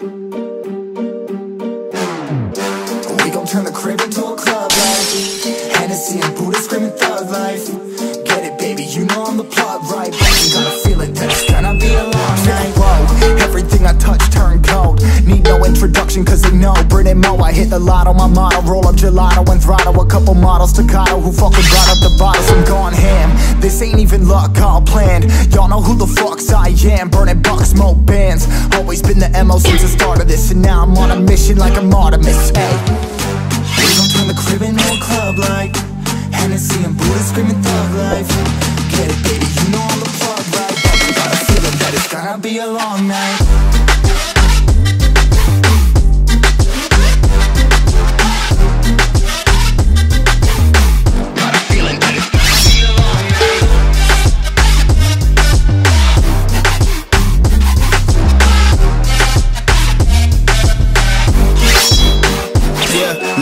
We gon' turn the crib into introduction cause they know Brit and Mo, I hit the lotto, my motto Roll up gelato and throttle. A couple models staccato who fucking brought up the bottles I'm gone ham, this ain't even luck, all planned. Y'all know who the fucks I am. Burning bucks, smoke bands. Always been the MO since the start of this And now I'm on a mission like I'm Artemis, hey we gon' turn the crib into a club like Hennessy and Buddha screaming thug life. Get it, baby, you know I'm the plug, right? But you got a feeling that it's gonna be a long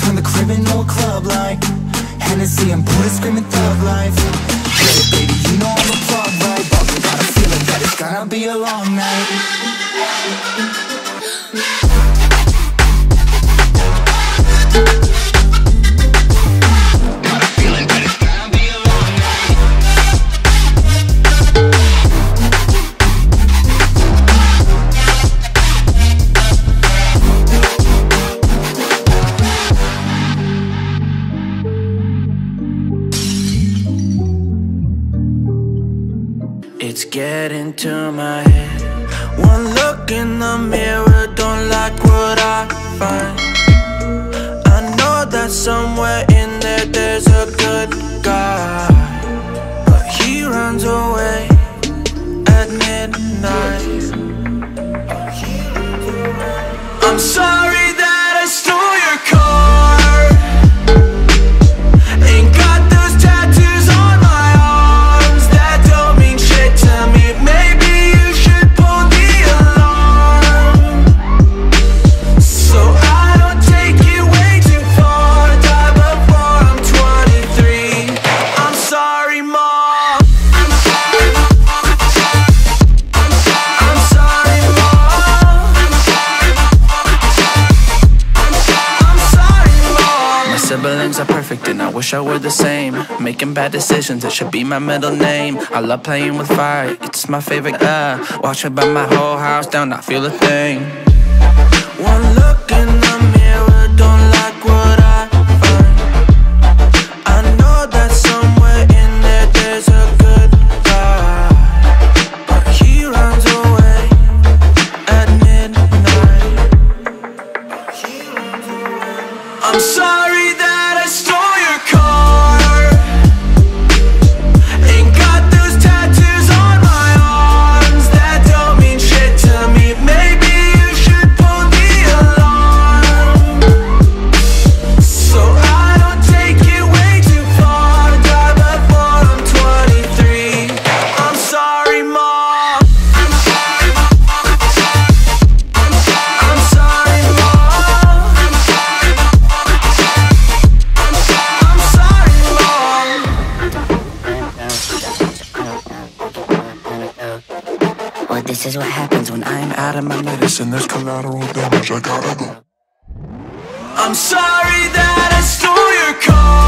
turn the crib into a club like Hennessy and Buddha screaming thug life it, baby, you know I'm the plug, right? But you got a feeling that it's gonna be a long night It's into my head. One look in the mirror, don't siblings are perfect and I wish I were the same. Making bad decisions, it should be my middle name. I love playing with fire, it's my favorite. Uh, watch it burn my whole house down, not feel a thing. One look in the mirror, don't like what I find. I know that somewhere in there there's a good guy, but he runs away at midnight. I'm sorry of my. Listen, there's collateral damage. I gotta go. I'm sorry that I stole your car.